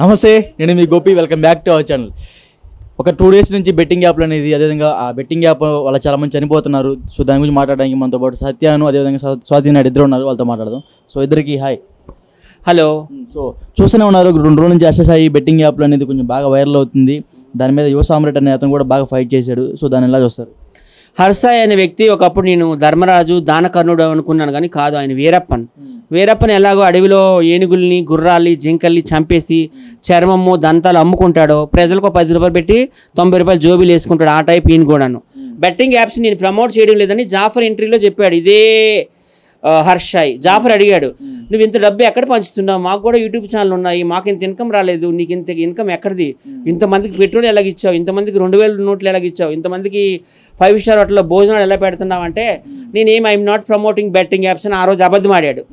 నమస్తే నేను మీ Gopi welcome back to our channel. ఒక టూ డేస్ నుంచి బెట్టింగ్ యాప్లు అనేది అదేవిధంగా ఆ బెట్టింగ్ యాప్ వల్ల చాలా మంది చనిపోతున్నారు. సో దాని గురించి మాట్లాడడానికి మనతో పాటు సత్యాను అదేవిధంగా స్వా- స్వాతి నాయుడు ఇద్దరు ఉన్నారు. వాళ్ళతో మాట్లాడదాం. సో ఇద్దరికి హాయ్ హలో. సో చూస్తూనే ఉన్నారు. రెండు రోజుల నుంచి అసెసాయి బెట్టింగ్ యాప్లు అనేది కొంచెం బాగా వైరల్ అవుతుంది. దాని మీద యువ సామ్రాట్ అనే అతను కూడా బాగా ఫైట్ చేశాడు. సో దాన్ని ఎలా చూస్తారు? హర్సాయ్ అనే వ్యక్తి ఒకప్పుడు నేను ధర్మరాజు దానకర్ణుడు అనుకున్నాను కానీ కాదు ఆయన వీరప్పన్. వీరప్పన్ ఎలాగో అడవిలో ఏనుగుల్ని గుర్రాల్ని జింకల్ని చంపేసి చర్మము దంతాలు అమ్ముకుంటాడో ప్రజలకు పది రూపాయలు పెట్టి తొంభై రూపాయలు జోబీలు వేసుకుంటాడు ఆ టైప్ ఈయన కూడాను. బెట్టింగ్ యాప్స్ నేను ప్రమోట్ చేయడం లేదని జాఫర్ ఎంట్రీలో చెప్పాడు. ఇదే హర్షాయ్ జాఫర్ అడిగాడు నువ్వు ఇంత డబ్బు ఎక్కడ పంచుతున్నావు? మాకు కూడా యూట్యూబ్ ఛానల్ ఉన్నాయి మాకు ఇంత ఇన్కమ్ రాలేదు నీకు ఇంత ఇన్కమ్ ఎక్కడిది? ఇంతమందికి పెట్రోల్ ఎలాగ ఇచ్చావు? ఇంతమందికి రెండు వేల నోట్లు ఎలాగ ఇచ్చావు? ఇంతమందికి ఫైవ్ స్టార్ హోటల్లో భోజనాలు ఎలా పెడుతున్నావు? అంటే నేనేం I'm not promoting betting apps అని ఆ రోజు అబద్ధం ఆడాడు.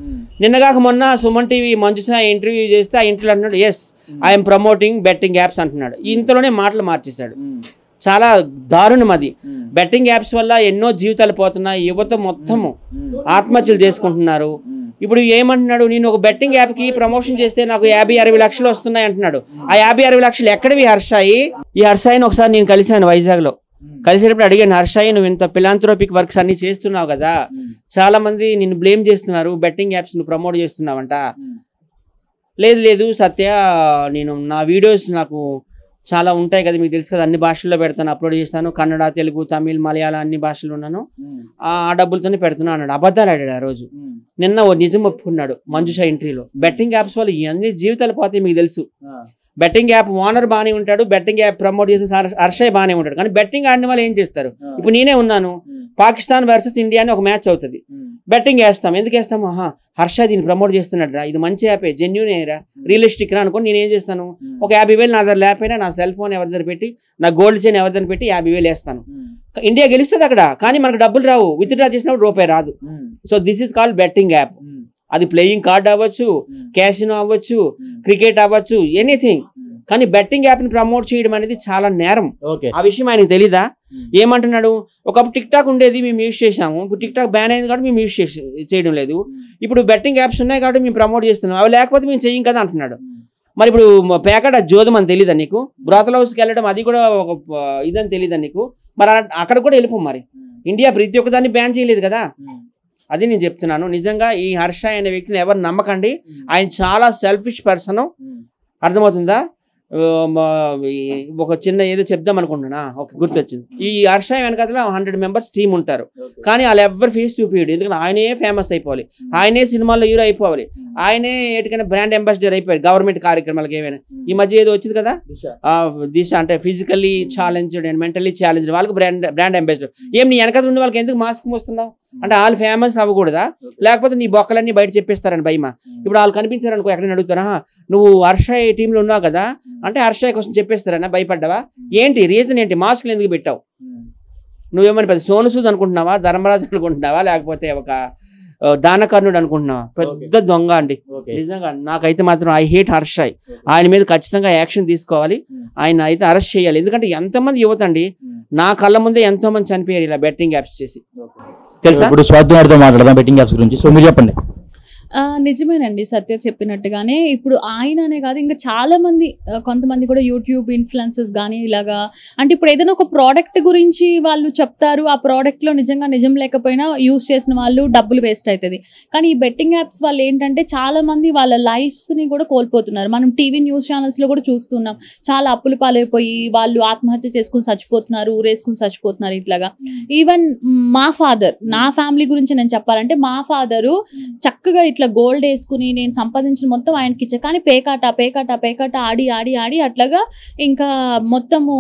నిన్నగాక మొన్న సుమన్ టీవీ మంజుసా ఇంటర్వ్యూ చేస్తే ఆ ఇంటర్వ్యూ అంటున్నాడు yes I'm promoting betting apps అంటున్నాడు. ఇంతలోనే మాటలు మార్చేశాడు. చాలా దారుణం అది. బెట్టింగ్ యాప్స్ వల్ల ఎన్నో జీవితాలు పోతున్నాయి. యువత మొత్తము ఆత్మహత్యలు చేసుకుంటున్నారు. ఇప్పుడు ఏమంటున్నాడు నేను ఒక బెట్టింగ్ యాప్కి ప్రమోషన్ చేస్తే నాకు యాభై అరవై లక్షలు వస్తున్నాయి అంటున్నాడు. ఆ యాభై అరవై లక్షలు ఎక్కడివి హర్షాయి? ఈ హర్షాయిని ఒకసారి నేను కలిశాను వైజాగ్లో. కలిసేటప్పుడు అడిగాను హర్షాయి నువ్వు ఇంత పిలాంథ్రోపిక్ వర్క్స్ అన్ని చేస్తున్నావు కదా. చాలా మంది నిన్ను బ్లేమ్ చేస్తున్నారు. బెట్టింగ్ యాప్స్ నువ్వు ప్రమోట్ చేస్తున్నావంట. లేదు లేదు సత్య నేను నా వీడియోస్ నాకు చాలా ఉంటాయి కదా మీకు తెలుసు కదా అన్ని భాషల్లో పెడతాను అప్లోడ్ చేస్తాను. కన్నడ తెలుగు తమిళ్ మలయాళం అన్ని భాషలు ఉన్నాను. ఆ ఆ డబ్బులతోనే పెడుతున్నాను అన్నాడు. అబద్ధాలు ఆడాడు ఆ రోజు. నిన్న ఓ నిజం ఒప్పుకున్నాడు మంజుష ఎంట్రీలో బెట్టింగ్ యాప్స్ వల్ల అన్ని జీవితాలు పోతాయి మీకు తెలుసు. బెట్టింగ్ యాప్ ఓనర్ బాగానే ఉంటాడు బెట్టింగ్ యాప్ ప్రమోట్ చేసిన హర్షయ్ బాగానే ఉంటాడు. కానీ బెట్టింగ్ ఆడిన వాళ్ళు ఏం చేస్తారు? ఇప్పుడు నేనే ఉన్నాను. పాకిస్తాన్ వర్సెస్ ఇండియా అని ఒక మ్యాచ్ అవుతుంది. బెట్టింగ్ వేస్తాం. ఎందుకు వేస్తాము ఆహా హర్ష దీన్ని ప్రమోట్ చేస్తున్నాడు రా. ఇది మంచి యాపే జెన్యున్ రియలిస్టిక్ రా. అనుకోని నేను ఏం చేస్తాను ఒక యాభై వేలు నా దగ్గర లేకపోయినా నా సెల్ ఫోన్ ఎవరి దగ్గర పెట్టి నా గోల్డ్ చైన్ ఎవరి దగ్గర పెట్టి యాభై వేలు వేస్తాను. ఇండియా గెలుస్తుంది అక్కడ కానీ మనకు డబ్బులు రావు. విత్డ్రా చేసినప్పుడు రూపాయి రాదు. So this is called betting app అది ప్లేయింగ్ కార్డ్ అవ్వచ్చు క్యాసినో అవ్వచ్చు క్రికెట్ అవ్వచ్చు ఎనీథింగ్ కానీ బెట్టింగ్ యాప్ని ప్రమోట్ చేయడం అనేది చాలా నేరం. ఓకే. ఆ విషయం ఆయనకి తెలీదా? ఏమంటున్నాడు? ఒకప్పుడు టిక్ టాక్ ఉండేది మేము యూజ్ చేసాము ఇప్పుడు టిక్ టాక్ బ్యాన్ అయింది కాబట్టి మేము యూజ్ చేయడం లేదు. ఇప్పుడు బెట్టింగ్ యాప్స్ ఉన్నాయి కాబట్టి మేము ప్రమోట్ చేస్తున్నాం. అవి లేకపోతే మేము చెయ్యం కదా అంటున్నాడు. మరి ఇప్పుడు పేకాట జోదం అని తెలీదా నీకు? బ్రోతల్ హౌస్కి వెళ్ళడం అది కూడా ఒక ఇదని తెలీదా నీకు? మరి అక్కడ కూడా వెళ్ళిపో మరి. ఇండియా ప్రతి ఒక్కదాన్ని బ్యాన్ చేయలేదు కదా? అది నేను చెప్తున్నాను. నిజంగా ఈ హర్ష అనే వ్యక్తిని ఎవరు నమ్మకండి. ఆయన చాలా సెల్ఫిష్ పర్సన్ అర్థమవుతుందా? ఒక చిన్న ఏదో చెప్దాం అనుకుంటున్నా. ఓకే గుర్తొచ్చింది. ఈ హర్ష వెనకాల హండ్రెడ్ మెంబర్స్ టీం ఉంటారు. కానీ వాళ్ళు ఎవరు ఫేస్ చూపించడు ఎందుకంటే ఆయనే ఫేమస్ అయిపోవాలి. ఆయనే సినిమాల్లో హీరో అయిపోవాలి. ఆయనే ఎటుకైనా బ్రాండ్ అంబాసిడర్ అయిపోయారు గవర్నమెంట్ కార్యక్రమాలకు ఏమైనా. ఈ మధ్య ఏదో వచ్చింది కదా? దిశ. అంటే physically challenged and mentally challenged వాళ్ళకి బ్రాండ్ బ్రాండ్ అంబాసిడర్ ఏం నీ వెనకాల ఉండి వాళ్ళకి ఎందుకు మాస్క్ మోస్తున్నావు? అంటే వాళ్ళు ఫేమస్ అవ్వకూడదా? లేకపోతే నీ బొక్కలన్నీ బయట చెప్పేస్తారని భయమా? ఇప్పుడు వాళ్ళు కనిపించారు అనుకో ఎక్కడైనా అడుగుతారా? "ఆహా, నువ్వు హర్షయ్ టీంలో ఉన్నావు కదా? అంటే హర్షయ్ కోసం చెప్పేస్తారన్నా? భయపడ్డావా? ఏంటి? రీజన్ ఏంటి? మాస్క్లు ఎందుకు పెట్టావు? నువ్వేమని పెద్ద సోను సూద్ అనుకుంటున్నావా? ధర్మరాజు అనుకుంటున్నావా? లేకపోతే ఒక దానకర్ణుడు అనుకుంటున్నావా? పెద్ద దొంగ అండి. నిజంగా నాకైతే మాత్రం ఐ హేట్ హర్షయ్. ఆయన మీద ఖచ్చితంగా యాక్షన్ తీసుకోవాలి. ఆయన అయితే అరెస్ట్ చేయాలి. ఎందుకంటే ఎంతమంది యువత అండి నా కళ్ళ ముందే ఎంతో మంది చనిపోయారు ఇలా బెట్టింగ్ యాప్స్ చేసి. తెలుసా? ఇప్పుడు స్వాతి నాయుడుతో మాట్లాడదాం బెట్టింగ్ యాప్స్ గురించి. సో మీరు చెప్పండి. ఆ, నిజమేనండి సత్య చెప్పినట్టుగానే. ఇప్పుడు ఆయననే కాదు ఇంకా చాలా మంది కొంతమంది కూడా యూట్యూబ్ ఇన్ఫ్లుయెన్సెస్ కానీ ఇలాగా అంటే ఇప్పుడు ఏదైనా ఒక ప్రోడక్ట్ గురించి వాళ్ళు చెప్తారు ఆ ప్రోడక్ట్లో నిజంగా నిజం లేకపోయినా యూస్ చేసిన వాళ్ళు డబ్బులు వేస్ట్ అవుతుంది కానీ ఈ బెట్టింగ్ యాప్స్ వాళ్ళు ఏంటంటే చాలా మంది వాళ్ళ లైఫ్స్ని కూడా కోల్పోతున్నారు. మనం టీవీ న్యూస్ ఛానల్స్లో కూడా చూస్తున్నాం. చాలా అప్పులు పాలైపోయి వాళ్ళు ఆత్మహత్య చేసుకుని చచ్చిపోతున్నారు ఊరేసుకుని చచ్చిపోతున్నారు ఇట్లాగా. ఈవెన్ మా ఫాదర్ నా ఫ్యామిలీ గురించి నేను చెప్పాలంటే మా ఫాదరు చక్కగా ఇట్లా గోల్డ్ వేసుకుని నేను సంపాదించిన మొత్తం ఆయనకి ఇచ్చా. కానీ పేకాట పేకాట పేకాట ఆడి ఆడి ఆడి అట్లాగా ఇంకా మొత్తము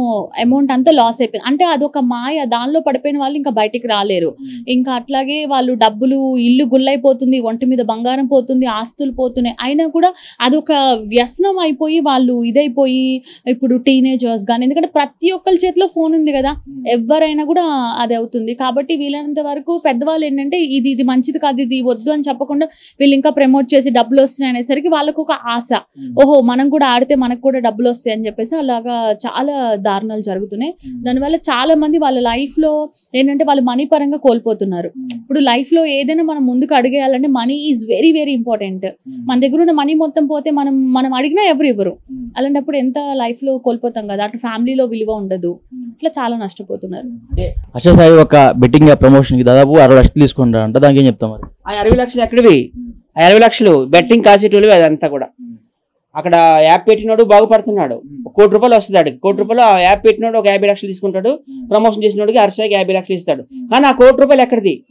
అమౌంట్ అంతా లాస్ అయిపోయింది. అంటే అదొక మాయ. దానిలో పడిపోయిన వాళ్ళు ఇంకా బయటికి రాలేరు. ఇంకా అట్లాగే వాళ్ళు డబ్బులు ఇల్లు గుల్లైపోతుంది ఒంటి మీద బంగారం పోతుంది ఆస్తులు పోతున్నాయి. అయినా కూడా అదొక వ్యసనం అయిపోయి వాళ్ళు ఇదైపోయి ఇప్పుడు టీనేజర్స్ కానీ ఎందుకంటే ప్రతి ఒక్కరి చేతిలో ఫోన్ ఉంది కదా. ఎవరైనా కూడా అది అవుతుంది కాబట్టి వీలైనంత వరకు పెద్దవాళ్ళు ఏంటంటే ఇది ఇది మంచిది కాదు ఇది వద్దు అని చెప్పకుండా వీళ్ళు వీళ్ళు ఇంకా ప్రమోట్ చేసి డబ్బులు వస్తున్నాయి అనేసరికి వాళ్ళకు ఒక ఆశ. ఓహో మనం కూడా ఆడితే మనకు కూడా డబ్బులు వస్తాయి అని చెప్పేసి అలాగా చాలా దారుణాలు జరుగుతున్నాయి. దానివల్ల చాలా మంది వాళ్ళ లైఫ్లో ఏంటంటే వాళ్ళు మనీ పరంగా కోల్పోతున్నారు. ఇప్పుడు లైఫ్లో ఏదైనా మనం ముందుకు అడిగేయాలంటే money is very very important మన దగ్గర ఉన్న మనీ మొత్తం పోతే మనం మనం అడిగినా ఎవరు ఇవ్వరు. అలాంటప్పుడు ఎంత లైఫ్లో కోల్పోతాం కదా అటు ఫ్యామిలీలో విలువ ఉండదు. ఇట్లా చాలా నష్టపోతున్నారు. సాయి ఒక బెట్టింగ్ ప్రమోషన్కి దాదాపు అరవై లక్షలు తీసుకుంటారు అంటే దానికి ఏం చెప్తాం మరి? ఆ అరవై లక్షలు ఎక్కడివి? ఆ అరవై లక్షలు బెట్టింగ్ కాసేటోళ్ళు అదంతా కూడా. అక్కడ యాప్ పెట్టినోడు బాగుపడుతున్నాడు. కోటి రూపాయలు వస్తుంది ఆడికి. కోటి రూపాయలు ఆ యాప్ పెట్టినోడు ఒక యాభై లక్షలు తీసుకుంటాడు. ప్రమోషన్ చేసినోడికి హర్షాకి యాభై లక్షలు ఇస్తాడు. కానీ ఆ కోటి రూపాయలు ఎక్కడిది?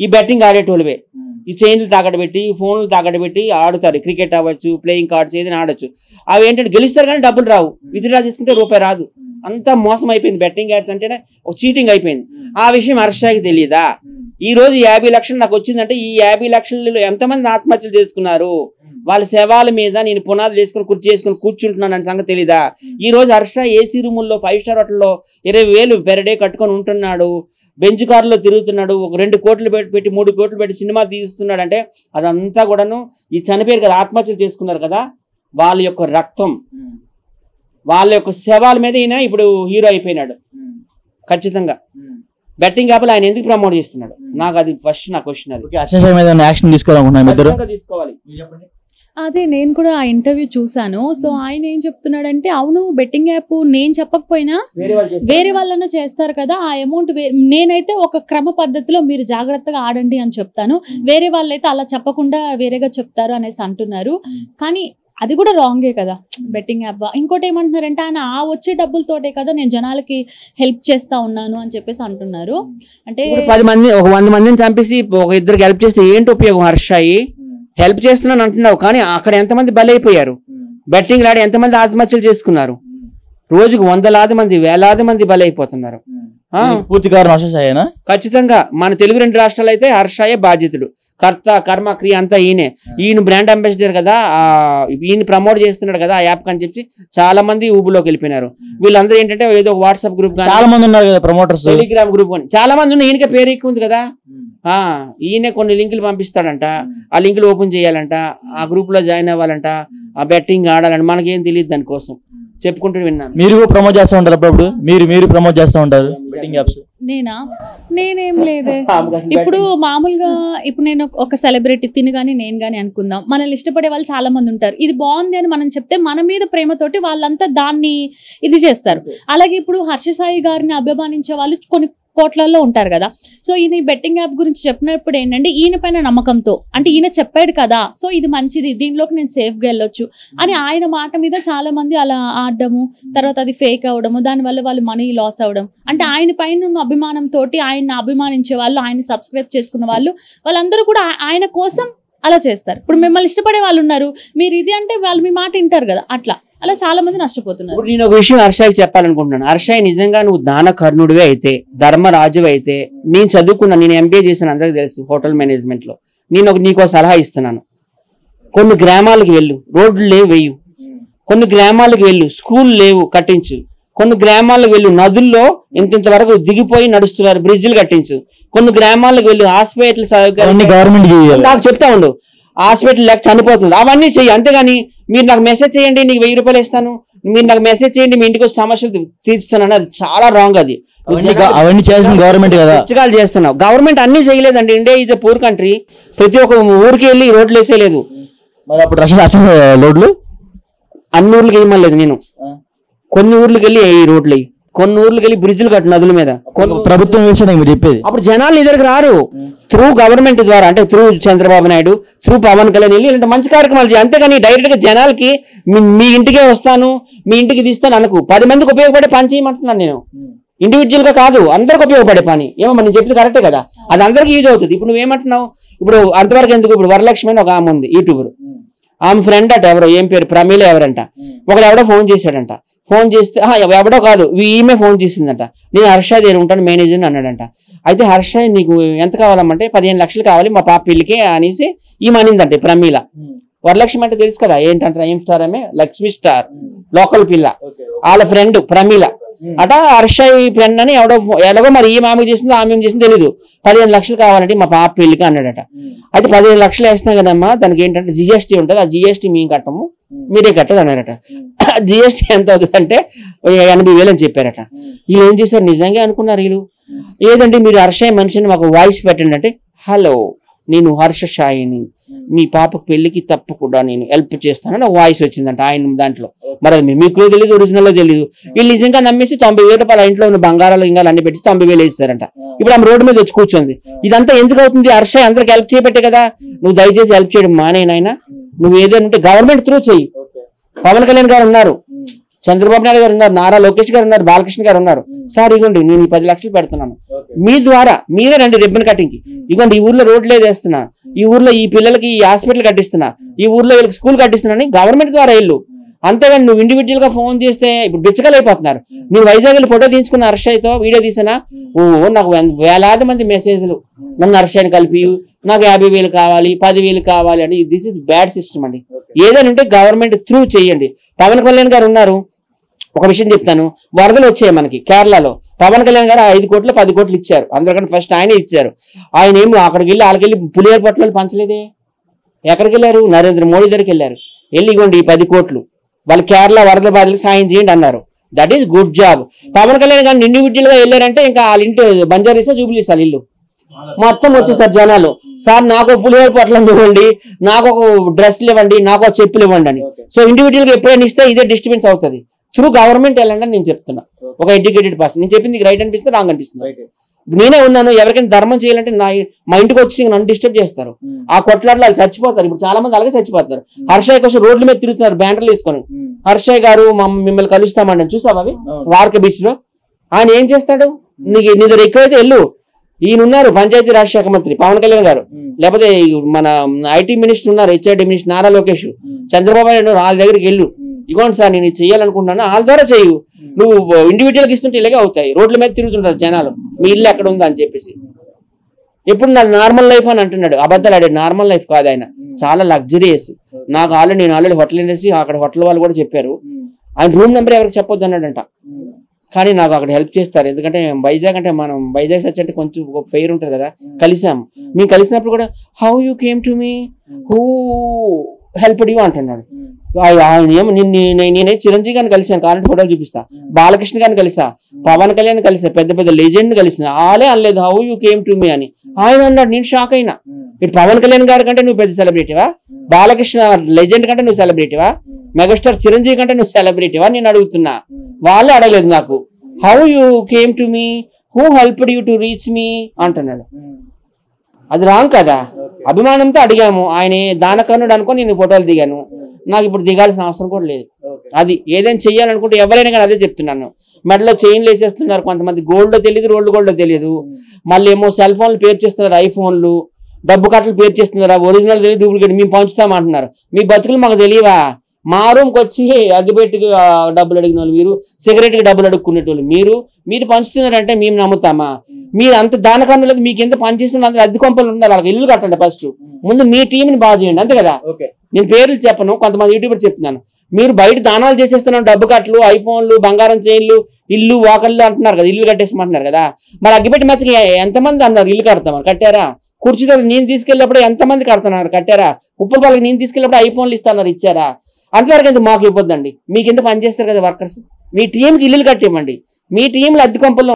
ఈ బెట్టింగ్ ఆడేటోళ్ళవే ఈ చైన్లు తాకట పెట్టి ఈ ఫోన్లు తాకట పెట్టి ఆడుతారు. క్రికెట్ అవ్వచ్చు ప్లేయింగ్ కార్డ్స్ ఏదైనా ఆడొచ్చు. అవి ఏంటంటే గెలుస్తారు కానీ డబ్బులు రావు. విత్డ్రా చేసుకుంటే రూపాయి రాదు. అంతా మోసం అయిపోయింది. బెట్టింగ్ యాప్స్ అంటేనే ఒక చీటింగ్ అయిపోయింది. ఆ విషయం హర్షాకి తెలియదా ఈ రోజు యాభై లక్షలు నాకు వచ్చిందంటే ఈ యాభై లక్షలలో ఎంతమంది ఆత్మహత్యలు చేసుకున్నారు? వాళ్ళ శవాల మీద నేను పునాదులు వేసుకుని కుర్చీ చేసుకుని కూర్చుంటున్నాను అనే సంగతి తెలీదా? ఈ రోజు హర్ష ఏసీ రూముల్లో ఫైవ్ స్టార్ హోటల్లో ఇరవై వేలు పెర్ డే కట్టుకొని ఉంటున్నాడు. బెంచ్ కారులో తిరుగుతున్నాడు. ఒక రెండు కోట్లు పెట్టి పెట్టి మూడు కోట్లు పెట్టి సినిమా తీస్తున్నాడు అంటే అదంతా కూడాను ఈ చనిపోయారు కదా ఆత్మహత్యలు చేసుకున్నారు కదా వాళ్ళ యొక్క రక్తం. వాళ్ళ యొక్క శవాల మీద ఈయన ఇప్పుడు హీరో అయిపోయినాడు. ఖచ్చితంగా. బెట్టింగ్ యాప్లు ఆయన ఎందుకు ప్రమోట్ చేస్తున్నాడు? నాకు అది ఫస్ట్ నా క్వశ్చన్ అది. యాక్షన్ తీసుకోవాలి. అదే నేను కూడా ఆ ఇంటర్వ్యూ చూసాను సో ఆయన ఏం చెప్తున్నాడంటే అవును బెట్టింగ్ యాప్ నేను చెప్పకపోయినా వేరే వాళ్ళు చేస్తారు. వేరే వాళ్ళన్నా చేస్తారు కదా ఆ అమౌంట్ నేనైతే ఒక క్రమ పద్ధతిలో మీరు జాగ్రత్తగా ఆడండి అని చెప్తాను. వేరే వాళ్ళైతే అలా చెప్పకుండా వేరేగా చెప్తారు అనేసి అంటున్నారు. కానీ అది కూడా రాంగే కదా. బెట్టింగ్ యాప్ ఇంకోటి ఏమంటున్నారంటే ఆయన ఆ వచ్చే డబ్బులతోటే కదా నేను జనాలకి హెల్ప్ చేస్తా ఉన్నాను అని చెప్పేసి అంటున్నారు. అంటే ఇప్పుడు పది మంది ఒక వంద మందిని చంపేసి ఒక ఇద్దరికి హెల్ప్ చేస్తే ఏంటి ఉపయోగం హర్షాయి హెల్ప్ చేస్తున్నాను అంటున్నావు కానీ అక్కడ ఎంతమంది బలైపోయారు? బెట్టింగ్ ఆడి ఎంతమంది ఆత్మహత్యలు చేసుకున్నారు? రోజుకు వందలాది మంది వేలాది మంది బలైపోతున్నారు. పూర్తి కారణం ఖచ్చితంగా మన తెలుగు రెండు రాష్ట్రాలు అయితే హర్షాయే బాధ్యతుడు కర్త కర్మ క్రియ అంతా ఈయనే. ఈయన బ్రాండ్ అంబాసిడర్ కదా ఆ ఈయన ప్రమోట్ చేస్తున్నాడు కదా ఆ యాప్ అని చెప్పి చాలా మంది ఊబులోకి వెళ్ళిపోయినారు. వీళ్ళందరూ ఏంటంటే ఏదో ఒక వాట్సాప్ గ్రూప్ చాలా మంది ఉన్నారు కదా ప్రమోటర్స్ టెలిగ్రామ్ గ్రూప్ అని. చాలా మంది ఉన్నాయి ఈయనకే పేరు ఎక్కువ ఉంది కదా. ఆ ఈయనే కొన్ని లింకులు పంపిస్తాడంట. ఆ లింకులు ఓపెన్ చేయాలంట. ఆ గ్రూప్లో జాయిన్ అవ్వాలంట. ఆ బెట్టింగ్ ఆడాలంట మనకేం తెలియదు దానికోసం. చెప్పుకుంటూ విన్నాను. మీరు ప్రమోట్ చేస్తూ ఉంటారు అప్పుడప్పుడు? మీరు మీరు ప్రమోట్ చేస్తూ ఉంటారు? బెట్టింగ్ యాప్స్ నేనా? నేనేం లేదే. ఇప్పుడు మామూలుగా ఇప్పుడు నేను ఒక సెలబ్రిటీ తిని గానీ నేను గానీ అనుకుందాం. మనల్ని ఇష్టపడే వాళ్ళు చాలా మంది ఉంటారు. ఇది బాగుంది అని మనం చెప్తే మన మీద ప్రేమతోటి వాళ్ళంతా దాన్ని ఇది చేస్తారు. అలాగే ఇప్పుడు హర్ష సాయి గారిని అభిమానించే వాళ్ళు కొన్ని కోట్లలో ఉంటారు కదా. సో ఈయన ఈ బెట్టింగ్ యాప్ గురించి చెప్పినప్పుడు ఏంటంటే ఈయన పైన నమ్మకంతో. అంటే ఈయన చెప్పాడు కదా సో ఇది మంచిది దీనిలోకి నేను సేఫ్గా వెళ్ళొచ్చు అని ఆయన మాట మీద చాలా మంది అలా ఆడడము తర్వాత అది ఫేక్ అవడము దానివల్ల వాళ్ళు మనీ లాస్ అవడం అంటే ఆయన పైన ఉన్న అభిమానంతో ఆయన అభిమానించే వాళ్ళు ఆయన సబ్స్క్రైబ్ చేసుకున్న వాళ్ళు వాళ్ళందరూ కూడా ఆయన కోసం అలా చేస్తారు. ఇప్పుడు మిమ్మల్ని ఇష్టపడే వాళ్ళు ఉన్నారు మీరు ఇది అంటే వాళ్ళు మీ మాట వింటారు కదా అట్లా. అలా చాలా మంది నష్టపోతున్నారు. నేను ఒక విషయం హర్షాకి చెప్పాలనుకుంటున్నాను. హర్షాయి నిజంగా నువ్వు దాన కర్ణుడివే అయితే ధర్మరాజువే అయితే నేను చదువుకున్నా నేను ఎంబీఏ చేసిన అందరికి తెలుసు హోటల్ మేనేజ్మెంట్లో. నేను ఒక నీకు సలహా ఇస్తున్నాను. కొన్ని గ్రామాలకు వెళ్ళు. రోడ్లు లేవు వెయ్యి. కొన్ని గ్రామాలకు వెళ్ళు. స్కూల్ లేవు కట్టించు. కొన్ని గ్రామాలకు వెళ్ళు. నదుల్లో ఇంకింత వరకు దిగిపోయి నడుస్తున్నారు బ్రిడ్జిలు కట్టించు. కొన్ని గ్రామాలకు వెళ్ళు. హాస్పిటల్ నాకు చెప్తా ఉండు. హాస్పిటల్ లేక చనిపోతుంది. అవన్నీ చెయ్యి. అంతేగాని మీరు నాకు మెసేజ్ చేయండి నీకు వెయ్యి రూపాయలు ఇస్తాను. మీరు నాకు మెసేజ్ చేయండి మీ ఇంటికి సమస్యలు తీర్చుతాను అది చాలా రాంగ్ అది. అవన్నీ చేయాల్సిన గవర్నమెంట్ కదా. పుచ్చకాలు చేస్తున్నావు. గవర్నమెంట్ అన్ని చేయలేదండి. India is a poor country ప్రతి ఒక్క ఊరికి వెళ్ళి రోడ్లు వేసేయలేదు మరి అప్పుడు లోడ్లు అన్ని ఊర్లకి వేయమలేదు నేను. కొన్ని ఊర్లకు వెళ్ళి ఈ రోడ్లు. కొన్ని ఊర్లకు వెళ్ళి బ్రిడ్జ్లు కట్టు నదుల మీద. ప్రభుత్వం విషయం మీరు చెప్పేది. అప్పుడు జనాలు నీ దగ్గరికి రారు. త్రూ గవర్నమెంట్ ద్వారా అంటే త్రూ చంద్రబాబు నాయుడు త్రూ పవన్ కళ్యాణ్ వెళ్ళి ఇలాంటి మంచి కార్యక్రమాలు చేయి. అంతేగాని డైరెక్ట్గా జనాలకి మీ- మీ ఇంటికే వస్తాను మీ ఇంటికి తీస్తాను అనుకు. పది మందికి ఉపయోగపడే పని చేయమంటున్నాను నేను. ఇండివిజువల్గా కాదు అందరికి ఉపయోగపడే పని. ఏమో మనం చెప్పింది కరెక్టే కదా? అది అందరికి యూజ్ అవుతుంది. ఇప్పుడు నువ్వేమంటున్నావు ఇప్పుడు అంతవరకు ఎందుకు? ఇప్పుడు వరలక్ష్మి అని ఒక ఆమె ఉంది యూట్యూబర్. ఆమె ఫ్రెండ్ అట ఎవరో ఏం పేరు? ప్రమీల ఎవరంట. ఒకడు ఎవడో ఫోన్ చేశాడంట. ఫోన్ చేస్తే "ఆహా, ఎవడో కాదు ఈమె ఫోన్ చేసిందంట. నేను హర్ష దగ్గర ఉంటాను మేనేజర్ అన్నాడంట. అయితే హర్ష నీకు ఎంత కావాలమ్మంటే పదిహేను లక్షలు కావాలి మా పాప పెళ్ళికి అనేసి ఈమె అనిందంట ప్రమీల. వరలక్ష్మి అంటే తెలుసు కదా ఏంటంటారా ఏం స్టార్ ఆమె? లక్ష్మి స్టార్ లోకల్ పిల్ల. వాళ్ళ ఫ్రెండ్ ప్రమీల. అట హర్షయ్ ఫ్రెండ్ అని ఎవడో ఎలాగో మరి ఈ ఆమె చేసిందో ఆమె ఏం చేసిందో తెలియదు పదిహేను లక్షలు కావాలంటే మా పాప పెళ్ళికి అన్నాడట. అయితే పదిహేను లక్షలు వేస్తాం కదమ్మా దానికి ఏంటంటే జిఎస్టీ ఉంటుంది ఆ జిఎస్టీ మేము కట్టము మీరే కట్టదు అన్నారట. జిఎస్టీ ఎంత అవుతుందంటే ఎనభై వేలు అని చెప్పారట. వీళ్ళు ఏం చేశారు? నిజంగా అనుకున్నారు వీళ్ళు ఏదంటే మీరు హర్షయ్య మనిషిని మాకు వాయిస్ పెట్టండి అంటే హలో నేను హర్ష షాయిని. మీ పాపకు పెళ్ళికి తప్పకుండా నేను హెల్ప్ చేస్తానని ఒక వాయిస్ వచ్చిందంట ఆయన దాంట్లో. మరి అది మిమిక్లో తెలియదు ఒరిజినల్లో తెలియదు వీళ్ళు నిజంగా నమ్మేసి తొంభై వేలు రూపాయలు ఇంట్లో ఉన్న బంగారాలు ఇంకా అన్ని పెట్టి తొంభై వేలు వేస్తారంట ఇప్పుడు ఆమె రోడ్డు మీద వచ్చి కూర్చోంది. ఇదంతా ఎందుకు అవుతుంది? హర్ష అందరికి హెల్ప్ చేయబట్టే కదా. నువ్వు దయచేసి హెల్ప్ చేయడం మానే నాయనా నువ్వు ఏదైనా ఉంటే గవర్నమెంట్ త్రూ చెయ్యి. పవన్ కళ్యాణ్ గారు ఉన్నారు. చంద్రబాబు నాయుడు గారు ఉన్నారు. నారా లోకేష్ గారు ఉన్నారు. బాలకృష్ణ గారు ఉన్నారు. సార్ ఇవ్వండి నేను ఈ పది లక్షలు పెడుతున్నాను. మీ ద్వారా మీరే రండి రిబ్బన్ కటింగ్కి ఇవ్వండి ఈ ఊర్లో రోడ్లు వేస్తున్నా ఈ ఊర్లో ఈ పిల్లలకి ఈ హాస్పిటల్ కట్టిస్తున్నా ఈ ఊర్లో వీళ్ళకి స్కూల్ కట్టిస్తున్నాని గవర్నమెంట్ ద్వారా ఇల్లు అంతేగాని నువ్వు ఇండివిజువల్గా ఫోన్ చేస్తే ఇప్పుడు బిచ్చకలు అయిపోతున్నారు నేను వైజాగ్ వెళ్ళి ఫోటో తీసుకున్న హర్షయ్యతో వీడియో తీసినా? ఓ నాకు వేలాది మంది మెసేజ్లు నన్ను హర్షయ్యని కలిపి నాకు యాభై వేలు కావాలి పది వేలు కావాలి అని దిస్ ఇస్ బ్యాడ్ సిస్టమ్ అండి. ఏదైనా ఉంటే గవర్నమెంట్ త్రూ చేయండి. పవన్ కళ్యాణ్ గారు ఉన్నారు. ఒక విషయం చెప్తాను. వరదలు వచ్చాయి మనకి కేరళలో. పవన్ కళ్యాణ్ గారు ఐదు కోట్లు పది కోట్లు ఇచ్చారు. అందరికంటే ఫస్ట్ ఆయనే ఇచ్చారు. ఆయన ఏమి అక్కడికి వెళ్ళి వాళ్ళకి వెళ్ళి పులిహోర పట్ల పంచలేదే? ఎక్కడికి వెళ్ళారు నరేంద్ర మోడీ దగ్గరికి వెళ్ళారు వెళ్ళి ఇవ్వండి ఈ పది కోట్లు. వాళ్ళు కేరళ వరద బాధలకు సాయం చేయండి అన్నారు. That is good job Pawan Kalyan గారిని ఇండివిజువల్గా వెళ్ళారంటే ఇంకా వాళ్ళ ఇంటి బంజారీసా జూబిలీసా ఇల్లు. మొత్తం వచ్చేస్తారు జనాలు. సార్ నాకు పులిహోర పొట్లం ఇవ్వండి నాకు ఒక డ్రెస్లు ఇవ్వండి నాకు ఒక చెప్పులు ఇవ్వండి అని. సో ఇండివిజువల్గా ఎప్పుడైనా ఇస్తే ఇదే డిస్టర్బెన్స్ అవుతుంది. త్రూ గవర్నమెంట్ వెళ్ళండి నేను చెప్తున్నా. ఒక ఎడ్యుకేటెడ్ పర్సన్ నేను చెప్పింది రైట్ అనిపిస్తుంది రాంగ్ అనిపిస్తుంది. రైట్ నేనే ఉన్నాను ఎవరికైనా ధర్మం చేయాలంటే నా మా ఇంటికి వచ్చి నన్ను డిస్టర్బ్ చేస్తారు. ఆ కొట్లాట్లు వాళ్ళు చచ్చిపోతారు. ఇప్పుడు చాలా మంది అలాగే చచ్చిపోతారు. హర్షయ్య కోసం రోడ్ల మీద తిరుగుతున్నారు బ్యానర్లు తీసుకొని హర్షయ్య గారు మమ్మ- మిమ్మల్ని కలుస్తామండి. చూసావా అవి? వార్క బీచ్లో. ఆయన ఏం చేస్తాడు? నీకు నీ దగ్గర ఎక్కువైతే వెళ్ళు. ఈయన ఉన్నారు పంచాయతీ రాజ్ శాఖ మంత్రి పవన్ కళ్యాణ్ గారు. లేకపోతే మన ఐటీ మినిస్టర్ ఉన్నారు హెచ్ఆర్డి మినిస్టర్ నారా లోకేష్. చంద్రబాబు నాయుడు వాళ్ళ దగ్గరికి వెళ్ళు. ఇగోండి సార్ నేను చేయాలనుకుంటున్నాను వాళ్ళ ద్వారా చేయు. నువ్వు ఇండివిజువల్గా ఇస్తుంటే ఇలాగే అవుతాయి. రోడ్ల మీద తిరుగుతుంటారు జనాలు. మీ ఇల్లు ఎక్కడ ఉందా అని చెప్పేసి. ఎప్పుడు నాది నార్మల్ లైఫ్ అని అంటున్నాడు. అబద్ధాలు ఆడాడు. నార్మల్ లైఫ్ కాదు ఆయన. చాలా లగ్జరియస్ నాకు ఆల్రెడీ నేను ఆల్రెడీ హోటల్ ఇండస్ట్రీ అక్కడ హోటల్ వాళ్ళు కూడా చెప్పారు. ఆయన రూమ్ నెంబర్ ఎవరికి చెప్పొద్దు అన్నాడంట. కానీ నాకు అక్కడ హెల్ప్ చేస్తారు. ఎందుకంటే వైజాగ్ అంటే మనం వైజాగ్ సచ్ అంటే కొంచెం ఒక ఫెయిర్ ఉంటుంది కదా. కలిసాం. మేము. కలిసినప్పుడు కూడా how you came to me who help you అంటున్నాడు. నేనే చిరంజీవి గారిని కలిసాను కావాలంటే ఫోటోలు చూపిస్తా. బాలకృష్ణ గారిని కలిసా పవన్ కళ్యాణ్ కలిసా పెద్ద పెద్ద లెజెండ్ కలిసిన ఆలే అనలేదు how you came to me అని. ఆయన అన్నాడు నేను షాక్ అయినా. ఇటు పవన్ కళ్యాణ్ గారి కంటే నువ్వు పెద్ద సెలబ్రిటీవా బాలకృష్ణ లెజెండ్ కంటే నువ్వు సెలబ్రిటీవా మెగాస్టార్ చిరంజీవి కంటే నువ్వు సెలబ్రిటీవా నేను అడుగుతున్నా. వాళ్ళే అడగలేదు నాకు. How you came to me who helped you to reach me అంటున్నాడు. అది రాంగ్ కదా? అభిమానంతో అడిగాము. ఆయన దానకర్ణుడు అనుకొని నేను ఫోటోలు దిగాను. నాకు ఇప్పుడు దిగాల్సిన అవసరం కూడా లేదు. అది ఏదైనా చెయ్యాలనుకుంటే ఎవరైనా కానీ అదే చెప్తున్నాను. మెడలో చైన్లు వేసేస్తున్నారు కొంతమంది. గోల్డ్ తెలియదు రోల్డ్ గోల్డ్ తెలియదు మళ్ళీ ఏమో సెల్ ఫోన్లు పేరు చేస్తున్నారు ఐఫోన్లు. డబ్బు కట్టలు పేరు చేస్తున్నారు ఒరిజినల్ తెలియదు డూప్లికేట్. మేము పంచుతామంటున్నారు మీ బతుకులు మాకు తెలియవా? మా రూమ్కి వచ్చి అగ్గిపెట్టికి డబ్బులు అడిగిన వాళ్ళు మీరు సిగరెట్కి డబ్బులు అడుక్కునేటోళ్ళు మీరు. మీరు పంచుతున్నారంటే మేము నమ్ముతామా? మీరు అంత దానకన్ను లేదు మీకు ఎంత పని చేస్తున్న అందరూ అద్దె కొంపలు ఉన్నారు వాళ్ళకి ఇల్లు కట్టండి ఫస్ట్. ముందు మీ టీంని బాగు చేయండి అంతే కదా? ఓకే. నేను పేర్లు చెప్పను కొంతమంది యూట్యూబర్ చెప్తున్నాను. మీరు బయట దానాలు చేసేస్తున్నాను డబ్బు కట్టలు ఐఫోన్లు బంగారం చైన్లు ఇల్లు వాకళ్ళు అంటున్నారు కదా ఇల్లు కట్టేసమంటున్నారు కదా. మరి అగ్గిపెట్టి మచ్చకి ఎంతమంది అన్నారు ఇల్లు కడతామని కట్టారా? కుర్చీతో నేను తీసుకెళ్ళినప్పుడు ఎంతమంది కడుతున్నారు కట్టారా? ఉప్పుల పాలకి నేను తీసుకెళ్ళినప్పుడు ఐఫోన్లు ఇస్తున్నారు ఇచ్చారా? అంతవరకు ఎంత మాకు ఇవ్వద్దండి? మీకు ఎంత పని చేస్తారు కదా వర్కర్స్? మీ టీంకి ఇల్లు కట్టేయమండి. మీ టీంలు అద్దె కొంపల్లో